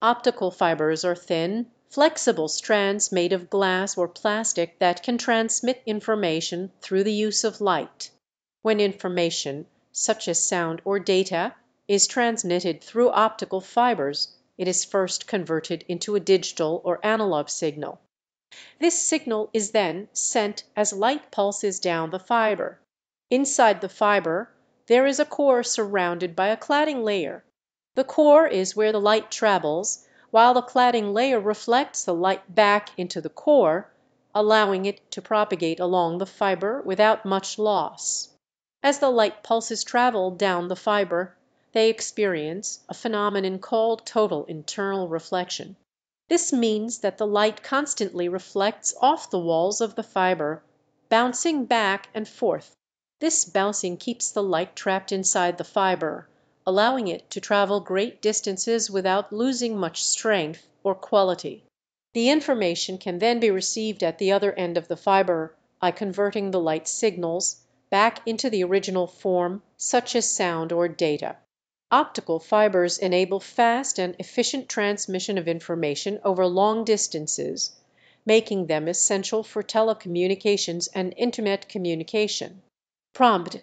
Optical fibres are thin, flexible strands made of glass or plastic that can transmit information through the use of light. When information, such as sound or data, is transmitted through optical fibres it is first converted into a digital or analog signal. This signal is then sent as light pulses down the fibre. Inside the fibre there is a core surrounded by a cladding layer. The core is where the light travels, while the cladding layer reflects the light back into the core, allowing it to propagate along the fibre without much loss. As the light pulses travel down the fibre they experience a phenomenon called total internal reflection. This means that the light constantly reflects off the walls of the fibre, bouncing back and forth. This bouncing keeps the light trapped inside the fibre, allowing it to travel great distances without losing much strength or quality. The information can then be received at the other end of the fibre by converting the light signals back into the original form, such as sound or data. Optical fibres enable fast and efficient transmission of information over long distances, making them essential for telecommunications and Internet communication. Prompt